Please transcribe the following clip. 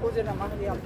我这边马上就要。